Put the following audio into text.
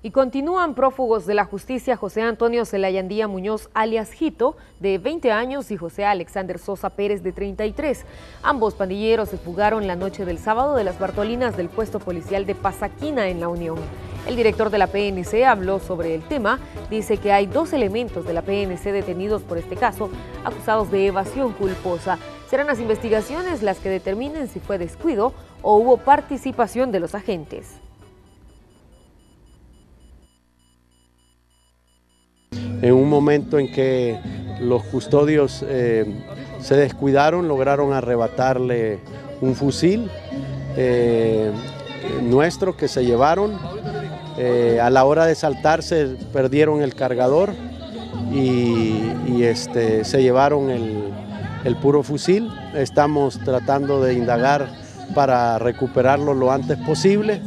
Y continúan prófugos de la justicia José Antonio Celayandía Muñoz, alias Jito, de 20 años, y José Alexander Sosa Pérez, de 33. Ambos pandilleros se fugaron la noche del sábado de las Bartolinas del puesto policial de Pasaquina en La Unión. El director de la PNC habló sobre el tema. Dice que hay dos elementos de la PNC detenidos por este caso, acusados de evasión culposa. Serán las investigaciones las que determinen si fue descuido o hubo participación de los agentes. En un momento en que los custodios eh, se descuidaron, lograron arrebatarle un fusil eh, nuestro que se llevaron. Eh, a la hora de saltarse perdieron el cargador y, este, se llevaron el, el puro fusil. Estamos tratando de indagar para recuperarlo lo antes posible.